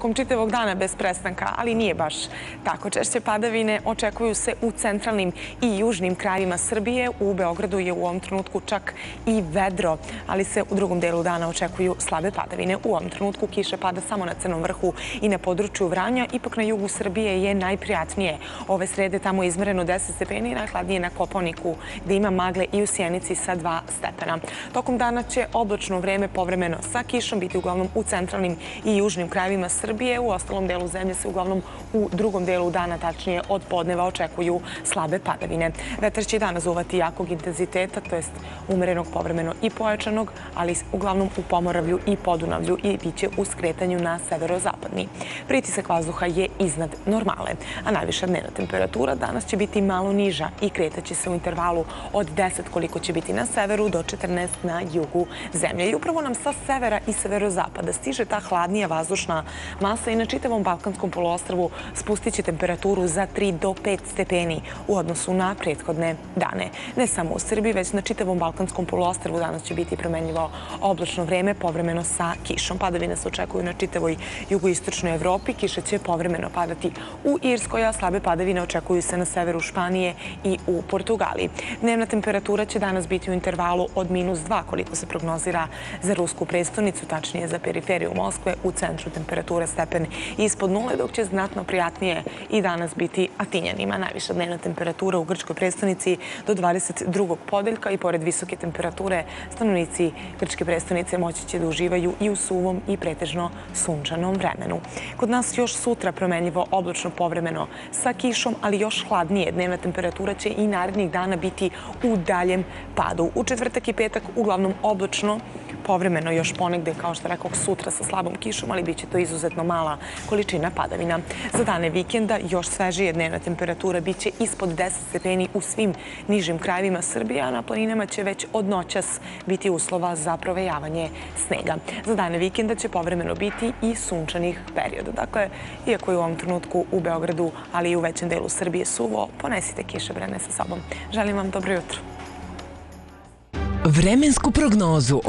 Tokom čitavog dana bez prestanka, ali nije baš tako. Češće padavine očekuju se u centralnim i južnim krajima Srbije. U Beogradu je u ovom trenutku čak i vedro, ali se u drugom delu dana očekuju slabe padavine. U ovom trenutku kiše pada samo na Crnom vrhu i na području Vranja. Ipak na jugu Srbije je najprijatnije. Ove srede tamo je izmereno 10 stepeni najhladnije na Koponiku, gde ima magle i u Sjenici sa 2 stepena. Tokom dana će oblačno vreme povremeno sa kišom biti uglavnom u centralnim i južnim krajevima Srbije Srbije. U ostalom delu zemlje se uglavnom u drugom delu dana, tačnije od podneva, očekuju slabe padavine. Vetar će danas uvati jakog intenziteta, to jest umerenog povremeno i pojačanog, ali uglavnom u Pomoravlju i Podunavlju i bit će u skretanju na severozapadni. Pritisak vazduha je iznad normale, a najviša dnevna temperatura danas će biti malo niža i kretaće se u intervalu od 10 koliko će biti na severu do 14 na jugu zemlje. I upravo nam sa severa i severozapada stiže ta hladnija vazdušna masa i na čitavom Balkanskom poluostrvu spustit će temperaturu za 3 do 5 stepeni u odnosu na prethodne dane. Ne samo u Srbiji, već na čitavom Balkanskom poluostrvu danas će biti promenljivo oblačno vreme, povremeno sa kišom. Padavine se očekuju na čitavoj jugoistočnoj Evropi. Kiša će povremeno padati u Irskoj, a slabe padavine očekuju se na severu Španije i u Portugaliji. Dnevna temperatura će danas biti u intervalu od minus 2, koliko se prognozira za rusku prestonicu, tačnije za periferiju Moskve, u centru temperature stepen ispod nule, dok će znatno prijatnije i danas biti Atinjanima. Najviša dnevna temperatura u Grčkoj predstavnici do 22. podeljka i pored visoke temperature stanovnici Grčke predstavnice moći će da uživaju i u suvom i pretežno sunčanom vremenu. Kod nas još sutra promenljivo oblačno povremeno sa kišom, ali još hladnije. Dnevna temperatura će i narednih dana biti u daljem padu. U četvrtak i petak uglavnom oblačno, povremeno još ponegde, kao što rekao, sutra sa slabom kišom, ali bit će to izuzetno mala količina padavina. Za dane vikenda još svežije dnevna temperatura bit će ispod 10 stepeni u svim nižim krajevima Srbije, a na planinama će već od noćas biti uslova za provejavanje snega. Za dane vikenda će povremeno biti i sunčanih perioda. Dakle, iako je u ovom trenutku u Beogradu, ali i u većem delu Srbije suvo, ponesite kišebrene sa sobom. Želim vam dobro jutro. Vremensku prognozu